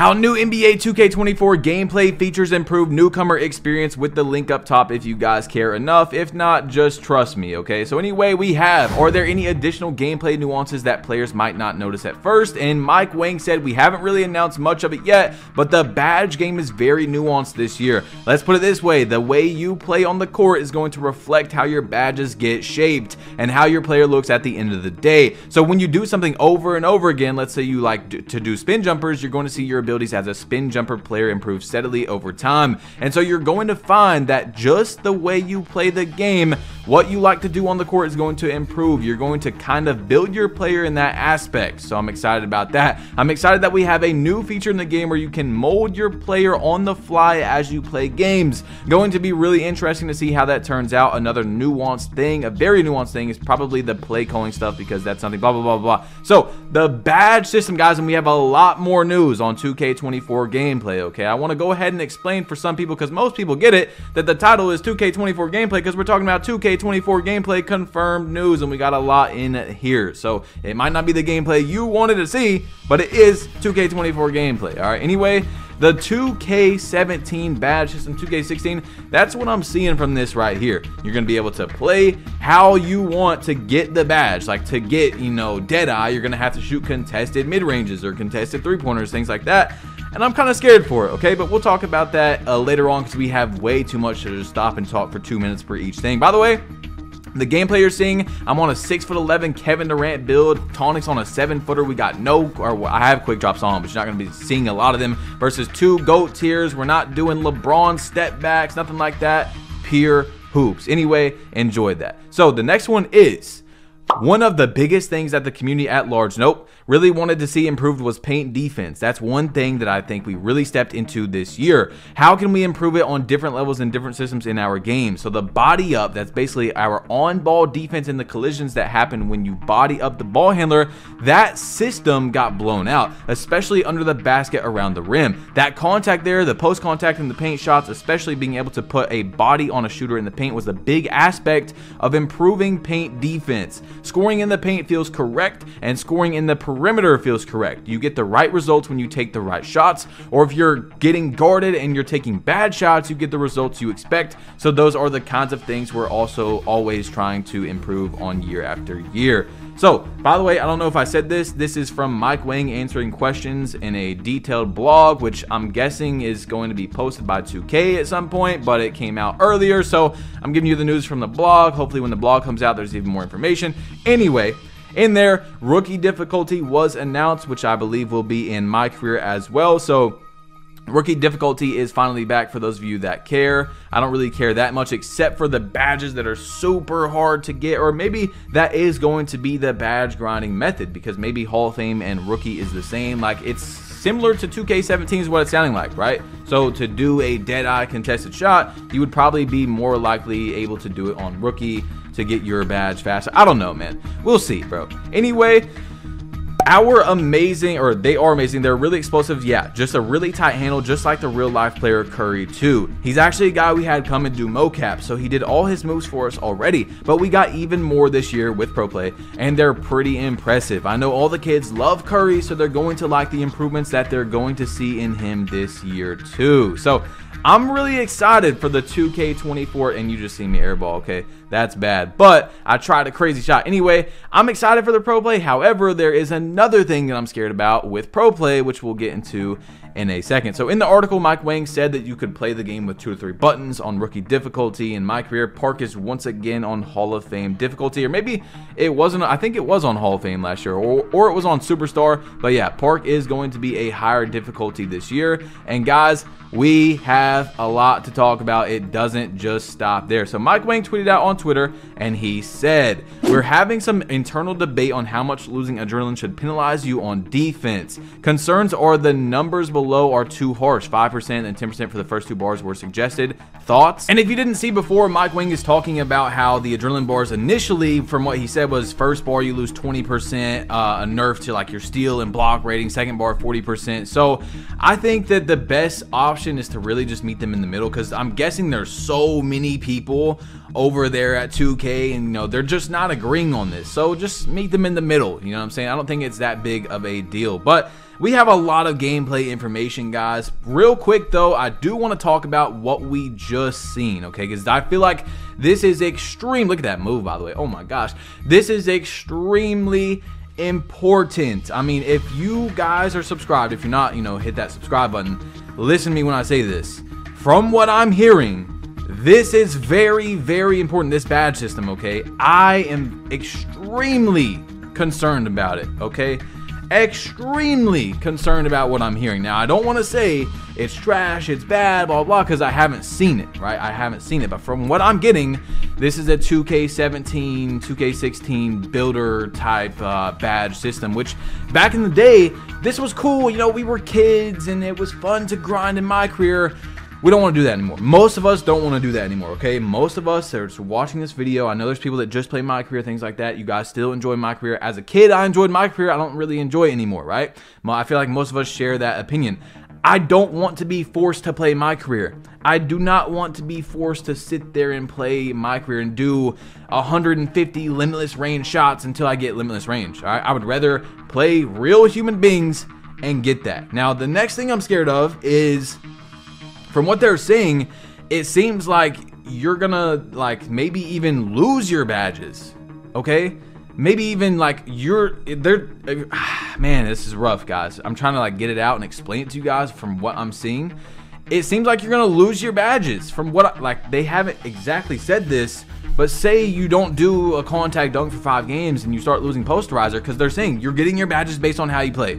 How new NBA 2K24 gameplay features improve newcomer experience with the link up top if you guys care enough. If not, just trust me, okay? So anyway, we have, are there any additional gameplay nuances that players might not notice at first? And Mike Wang said we haven't really announced much of it yet, but the badge game is very nuanced this year. Let's put it this way, the way you play on the court is going to reflect how your badges get shaped and how your player looks at the end of the day. So when you do something over and over again, let's say you like to do spin jumpers, you're going to see your abilities as a spin jumper player improve steadily over time. And so you're going to find that just the way you play the game, what you like to do on the court is going to improve. You're going to kind of build your player in that aspect. So I'm excited about that. I'm excited that we have a new feature in the game where you can mold your player on the fly as you play games. Going to be really interesting to see how that turns out. Another nuanced thing, a very nuanced thing is probably the play calling stuff because that's something blah, blah, blah, blah. So the badge system, guys, and we have a lot more news on 2K 2K24 gameplay, okay? I want to go ahead and explain for some people, because most people get it, that the title is 2K24 gameplay, because we're talking about 2K24 gameplay confirmed news, and we got a lot in here. So it might not be the gameplay you wanted to see, but it is 2K24 gameplay, all right? Anyway, the 2K17 badge system, 2K16, that's what I'm seeing from this right here. You're going to be able to play how you want to get the badge. Like to get, you know, Deadeye, you're going to have to shoot contested mid-ranges or contested three-pointers, things like that. And I'm kind of scared for it, okay? But we'll talk about that uh, later on because we have way too much to just stop and talk for two minutes for each thing. By the way, the gameplay you're seeing, I'm on a 6'11 Kevin Durant build. Tonics on a 7 footer. We got no, or I have quick drops on, but you're not going to be seeing a lot of them. Versus two GOAT tiers. We're not doing LeBron step backs, nothing like that. Pure hoops. Anyway, enjoy that. So the next one is one of the biggest things that the community at large, nope, really wanted to see improved was paint defense. That's one thing that I think we really stepped into this year. How can we improve it on different levels and different systems in our game? So the body up, that's basically our on-ball defense and the collisions that happen when you body up the ball handler, that system got blown out, especially under the basket around the rim. That contact there, the post contact and the paint shots, especially being able to put a body on a shooter in the paint was a big aspect of improving paint defense. Scoring in the paint feels correct and scoring in the perimeter feels correct. You get the right results when you take the right shots, or if you're getting guarded and you're taking bad shots, you get the results you expect. So those are the kinds of things we're also always trying to improve on year after year. So, by the way, I don't know if I said this. This is from Mike Wang answering questions in a detailed blog, which I'm guessing is going to be posted by 2K at some point, but it came out earlier. So, I'm giving you the news from the blog. Hopefully, when the blog comes out, there's even more information. Anyway, in there, rookie difficulty was announced, which I believe will be in my career as well. So, Rookie difficulty is finally back for those of you that care. I don't really care that much except for the badges that are super hard to get or maybe that is going to be the badge grinding method because maybe Hall of Fame and Rookie is the same. Like it's similar to 2K17 is what it's sounding like, right? So to do a dead eye contested shot, you would probably be more likely able to do it on Rookie to get your badge faster. I don't know, man. We'll see, bro. Anyway, our amazing, or they are amazing, they're really explosive, yeah, just a really tight handle, just like the real life player Curry too. He's actually a guy we had come and do mocap, so he did all his moves for us already, but we got even more this year with Pro Play, and they're pretty impressive. I know all the kids love Curry, so they're going to like the improvements that they're going to see in him this year too. So I'm really excited for the 2K24, and you just see me airball, okay? That's bad. But I tried a crazy shot. Anyway, I'm excited for the Pro Play. However, there is another thing that I'm scared about with Pro Play, which we'll get into in a second. So in the article, Mike Wang said that you could play the game with two or three buttons on rookie difficulty. In my career, Park is once again on Hall of Fame difficulty, or maybe it wasn't. I think it was on Hall of Fame last year, or, or it was on Superstar. But yeah, Park is going to be a higher difficulty this year. And guys, we have a lot to talk about. It doesn't just stop there. So Mike Wang tweeted out on Twitter, and he said, "We're having some internal debate on how much losing adrenaline should penalize you on defense. Concerns are the numbers below are too harsh. 5% and 10% for the first two bars were suggested. Thoughts? And if you didn't see before, Mike Wang is talking about how the adrenaline bars initially, from what he said, was first bar you lose 20%, uh, a nerf to like your steal and block rating, second bar 40%. So I think that the best option is to really just meet them in the middle because I'm guessing there's so many people over there at 2K and you know they're just not agreeing on this. So just meet them in the middle. You know what I'm saying? I don't think it's that big of a deal. But we have a lot of gameplay information, guys. Real quick, though, I do want to talk about what we just seen, okay? Because I feel like this is extreme. Look at that move, by the way. Oh my gosh. This is extremely important. I mean, if you guys are subscribed, if you're not, you know, hit that subscribe button. Listen to me when I say this. From what I'm hearing, this is very, very important, this badge system, okay? I am extremely concerned about it, okay? Extremely concerned about what I'm hearing. Now, I don't want to say it's trash, it's bad, blah, blah, because I haven't seen it, right? I haven't seen it. But from what I'm getting, this is a 2K17, 2K16 builder type uh, badge system, which back in the day, this was cool. You know, we were kids and it was fun to grind in my career. We don't want to do that anymore. Most of us don't want to do that anymore, okay? Most of us are just watching this video. I know there's people that just play my career, things like that. You guys still enjoy my career. As a kid, I enjoyed my career. I don't really enjoy it anymore, right? I feel like most of us share that opinion. I don't want to be forced to play my career. I do not want to be forced to sit there and play my career and do 150 limitless range shots until I get limitless range. I would rather play real human beings and get that. Now, the next thing I'm scared of is from what they're saying, it seems like you're gonna like maybe even lose your badges. Okay? Maybe even like you're they're man, this is rough, guys. I'm trying to like get it out and explain it to you guys from what I'm seeing. It seems like you're gonna lose your badges from what like they haven't exactly said this, but say you don't do a contact dunk for five games and you start losing posterizer because they're saying you're getting your badges based on how you play,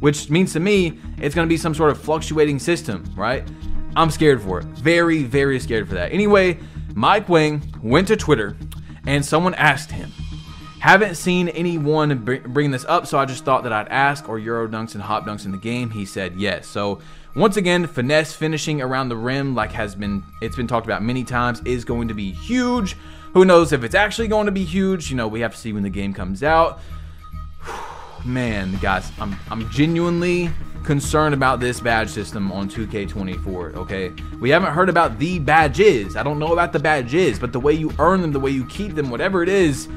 which means to me it's gonna be some sort of fluctuating system, right? I'm scared for it. Very, very scared for that. Anyway, Mike Wang went to Twitter and someone asked him, haven't seen anyone bring this up, so I just thought that I'd ask, or Euro dunks and hop dunks in the game? He said yes. So once again, finesse finishing around the rim, like has been, it's been talked about many times, is going to be huge. Who knows if it's actually going to be huge? You know, we have to see when the game comes out. Man, guys, I'm, I'm genuinely concerned about this badge system on 2K24, okay? We haven't heard about the badges. I don't know about the badges, but the way you earn them, the way you keep them, whatever it is,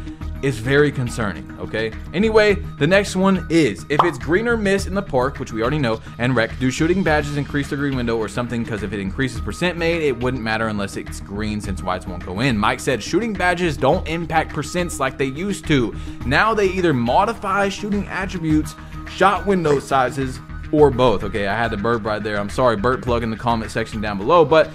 is very concerning, okay? Anyway, the next one is, if it's green or miss in the park, which we already know, and rec, do shooting badges increase the green window or something? Because if it increases percent made, it wouldn't matter unless it's green since whites won't go in. Mike said shooting badges don't impact percents like they used to. Now they either modify shooting attributes, shot window sizes, or both. Okay, I had the bird right there. I'm sorry, Burt plug in the comment section down below, but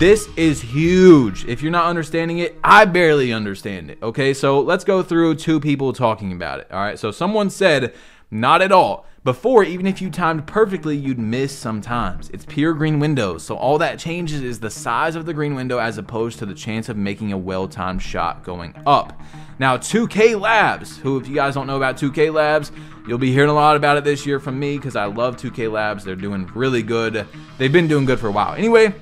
this is huge. If you're not understanding it, I barely understand it. Okay, so let's go through two people talking about it. All right, so someone said, not at all. Before, even if you timed perfectly, you'd miss sometimes. It's pure green windows, so all that changes is the size of the green window as opposed to the chance of making a well-timed shot going up. Now, 2K Labs, who if you guys don't know about 2K Labs, you'll be hearing a lot about it this year from me because I love 2K Labs. They're doing really good. They've been doing good for a while. Anyway,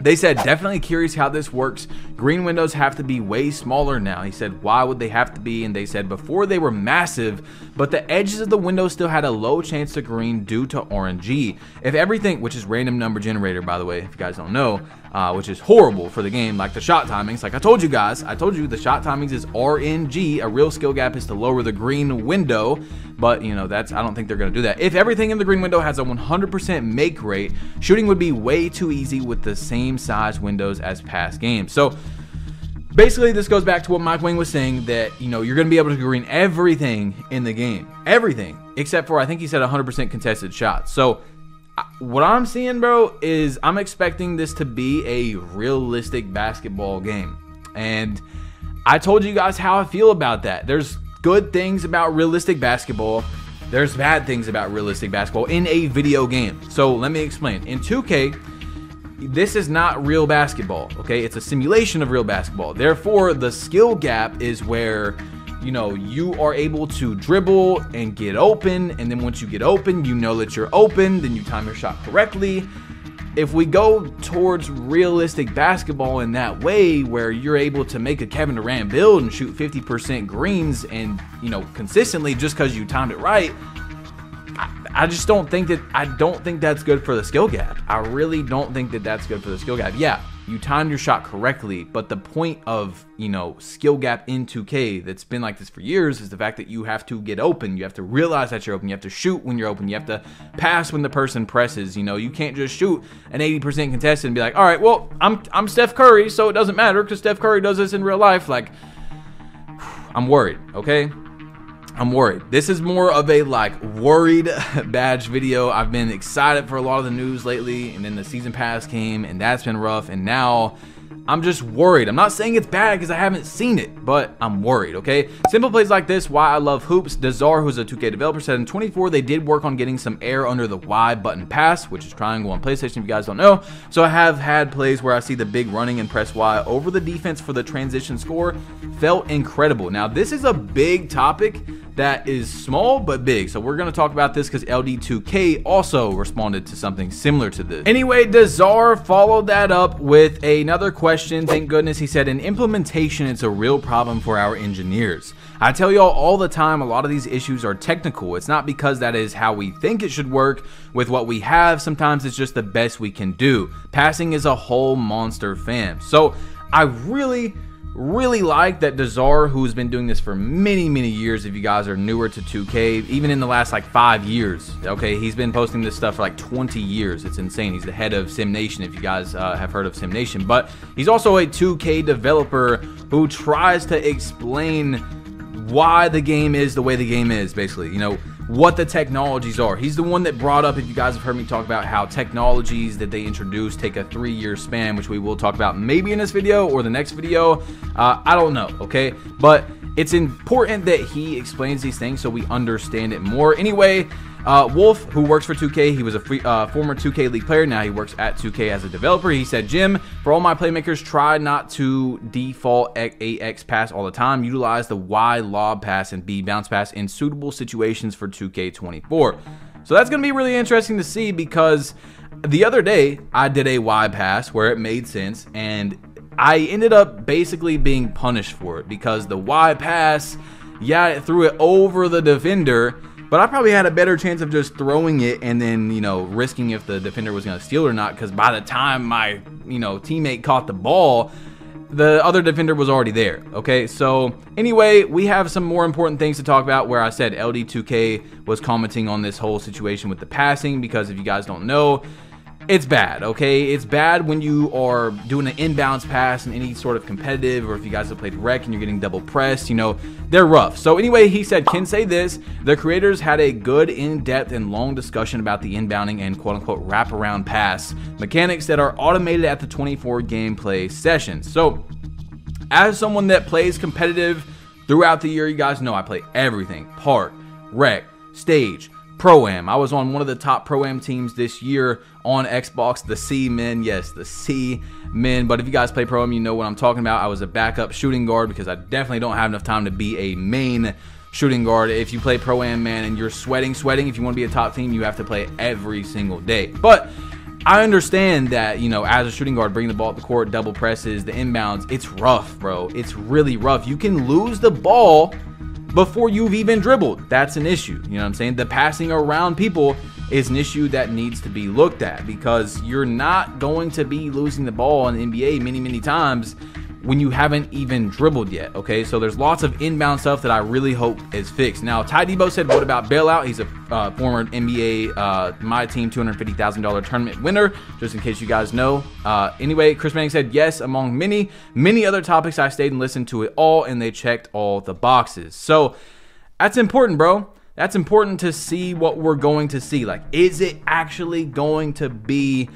they said, definitely curious how this works. Green windows have to be way smaller now. He said, why would they have to be? And they said, before they were massive, but the edges of the window still had a low chance to green due to RNG. If everything, which is random number generator, by the way, if you guys don't know, uh, which is horrible for the game, like the shot timings. Like I told you guys, I told you the shot timings is RNG. A real skill gap is to lower the green window, but you know, that's, I don't think they're going to do that. If everything in the green window has a 100% make rate, shooting would be way too easy with the same size windows as past games. So, basically this goes back to what Mike Wang was saying that you know you're going to be able to green everything in the game, everything except for I think he said 100% contested shots. So what I'm seeing, bro, is I'm expecting this to be a realistic basketball game. And I told you guys how I feel about that. There's good things about realistic basketball. There's bad things about realistic basketball in a video game. So let me explain. In 2K, this is not real basketball, okay? It's a simulation of real basketball. Therefore, the skill gap is where you know, you are able to dribble and get open. And then once you get open, you know that you're open. Then you time your shot correctly. If we go towards realistic basketball in that way, where you're able to make a Kevin Durant build and shoot 50% greens and, you know, consistently just because you timed it right, I just don't think that I don't think that's good for the skill gap. I really don't think that that's good for the skill gap. Yeah, you timed your shot correctly. But the point of, you know, skill gap in 2K that's been like this for years is the fact that you have to get open. You have to realize that you're open. You have to shoot when you're open. You have to pass when the person presses. You know, you can't just shoot an 80% contested and be like, all right, well, I'm, I'm Steph Curry, so it doesn't matter because Steph Curry does this in real life. Like, I'm worried, okay? I'm worried. This is more of a like worried badge video. I've been excited for a lot of the news lately, and then the season pass came, and that's been rough. And now I'm just worried. I'm not saying it's bad because I haven't seen it, but I'm worried, okay? Simple plays like this, why I love hoops. Dazar, who's a 2K developer, said in 24 they did work on getting some air under the Y button pass, which is triangle on PlayStation if you guys don't know. So I have had plays where I see the big running and press Y over the defense for the transition score. Felt incredible. Now, this is a big topic that is small but big. So we're going to talk about this because LD2K also responded to something similar to this. Anyway, Dazar followed that up with another question. Thank goodness he said, in implementation, it's a real problem for our engineers. I tell y'all all the time, a lot of these issues are technical. It's not because that is how we think it should work with what we have. Sometimes it's just the best we can do. Passing is a whole monster fam. So I really Really like that Dazar, who's been doing this for many, many years, if you guys are newer to 2K, even in the last like five years, okay, he's been posting this stuff for like 20 years. It's insane. He's the head of SimNation, if you guys uh, have heard of SimNation. But he's also a 2K developer who tries to explain why the game is the way the game is, basically. You know, what the technologies are. He's the one that brought up, if you guys have heard me talk about how technologies that they introduce take a three year span, which we will talk about maybe in this video or the next video. Uh, I don't know, okay? But it's important that he explains these things so we understand it more. Anyway, uh, Wolf, who works for 2K, he was a free, uh, former 2K League player. Now he works at 2K as a developer. He said, Jim, for all my playmakers, try not to default AX pass all the time. Utilize the Y lob pass and B bounce pass in suitable situations for 2K24. So that's going to be really interesting to see because the other day I did a Y pass where it made sense and I ended up basically being punished for it because the Y pass, yeah, it threw it over the defender but I probably had a better chance of just throwing it and then, you know, risking if the defender was going to steal or not. Because by the time my, you know, teammate caught the ball, the other defender was already there. Okay, so anyway, we have some more important things to talk about where I said LD2K was commenting on this whole situation with the passing because if you guys don't know, it's bad, okay? It's bad when you are doing an inbounds pass in any sort of competitive, or if you guys have played rec and you're getting double pressed, you know, they're rough. So anyway, he said, can say this, the creators had a good in-depth and long discussion about the inbounding and quote-unquote wraparound pass mechanics that are automated at the 24 gameplay sessions. So as someone that plays competitive throughout the year, you guys know I play everything, park, rec, stage, Pro-Am. I was on one of the top Pro-Am teams this year on Xbox, the C Men. Yes, the C Men. But if you guys play Pro-Am, you know what I'm talking about. I was a backup shooting guard because I definitely don't have enough time to be a main shooting guard. If you play Pro-Am, man, and you're sweating, sweating, if you want to be a top team, you have to play every single day. But I understand that, you know, as a shooting guard, bringing the ball up the court, double presses, the inbounds, it's rough, bro. It's really rough. You can lose the ball before you've even dribbled. That's an issue. You know what I'm saying? The passing around people is an issue that needs to be looked at because you're not going to be losing the ball in the NBA many, many times when you haven't even dribbled yet. Okay, so there's lots of inbound stuff that I really hope is fixed. Now, Ty Debo said, "What about bailout?" He's a uh, former NBA uh, My Team $250,000 tournament winner. Just in case you guys know. Uh, anyway, Chris Manning said, "Yes." Among many, many other topics, I stayed and listened to it all, and they checked all the boxes. So that's important, bro. That's important to see what we're going to see. Like, is it actually going to be?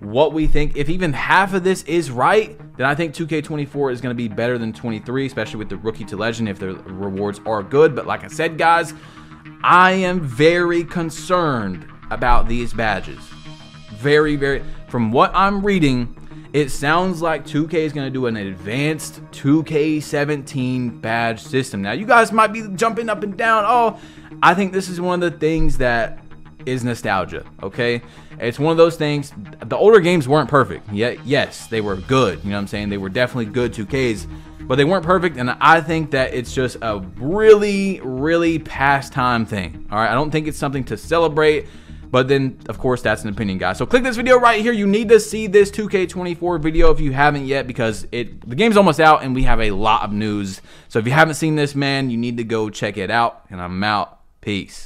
what we think. If even half of this is right, then I think 2K24 is going to be better than 23, especially with the rookie to legend if the rewards are good. But like I said, guys, I am very concerned about these badges. Very, very. From what I'm reading, it sounds like 2K is going to do an advanced 2K17 badge system. Now, you guys might be jumping up and down. Oh, I think this is one of the things that is nostalgia, okay? It's one of those things. The older games weren't perfect. Yet, yes, they were good. You know what I'm saying? They were definitely good 2Ks, but they weren't perfect. And I think that it's just a really, really pastime thing. All right. I don't think it's something to celebrate. But then, of course, that's an opinion, guys. So click this video right here. You need to see this 2K24 video if you haven't yet because it the game's almost out and we have a lot of news. So if you haven't seen this, man, you need to go check it out. And I'm out. Peace.